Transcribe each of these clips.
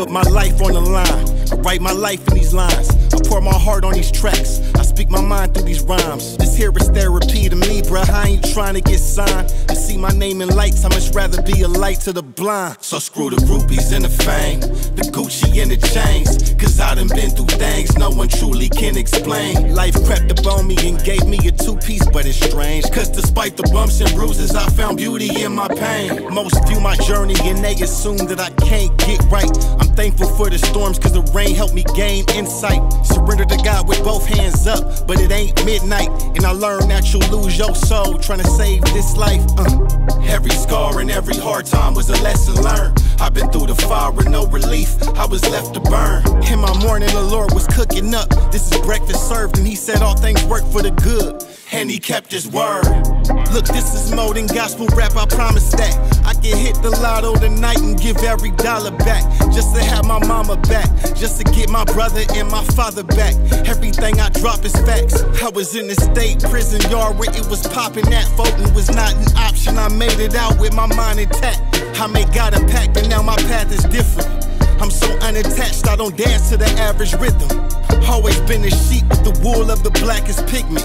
Put my life on the line. I write my life in these lines. I pour my heart on these tracks. I speak my mind through these rhymes. This here is therapy to me, bruh. I ain't trying to get signed. I see my name in lights. I much rather be a light to the blind. So screw the groupies and the fame, the Gucci and the chains. Cause I done been one truly can explain. Life crept up on me and gave me a two piece, but it's strange. Cause despite the bumps and bruises, I found beauty in my pain. Most view my journey and they assume that I can't get right. I'm thankful for the storms, cause the rain helped me gain insight. Surrender to God with both hands up, but it ain't midnight. And I learned that you'll lose your soul trying to save this life. Uh. Every scar and every hard time was a lesson learned. I've been through the fire with no relief, I was left to burn. In my morning, the Lord was cooking up. This is breakfast served, and He said all things work for the good. And he kept his word. Look, this is more than gospel rap, I promise that. I can hit the lotto tonight and give every dollar back. Just to have my mama back. Just to get my brother and my father back. Everything I drop is facts. I was in the state prison yard where it was popping that voting was not an option. I made it out with my mind intact. I may got a pack, but now my path is different. I'm so unattached, I don't dance to the average rhythm. Always been a sheep with the wool of the blackest pigment.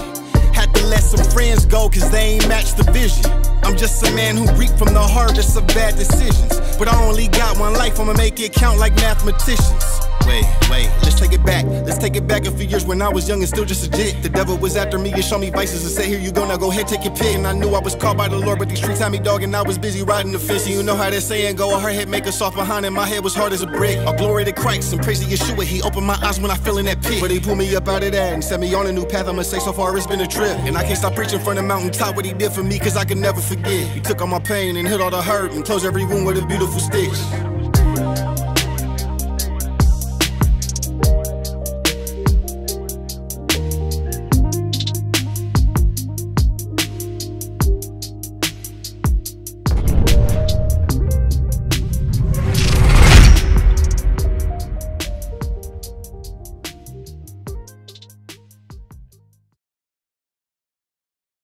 Had to let some friends go cause they ain't matched the vision. I'm just a man who reaped from the harvest of bad decisions. But I only got one life, I'ma make it count like mathematicians. Wait, wait, let's take it back. Let's take it back a few years when I was young and still just a jit. The devil was after me and showed me vices and say, Here you go, now go ahead, take your pick. And I knew I was called by the Lord, but these streets had me dog and I was busy riding the fence. And you know how they saying go, a hard head make us soft behind, and my head was hard as a brick. All glory to Christ and praise to Yeshua. He opened my eyes when I fell in that pit. But he pulled me up out of that and set me on a new path. I'ma say so far it's been a trip. And I can't stop preaching from the mountaintop what he did for me, cause I can never forget. He took all my pain and hit all the hurt and closed every wound with a beautiful stitch.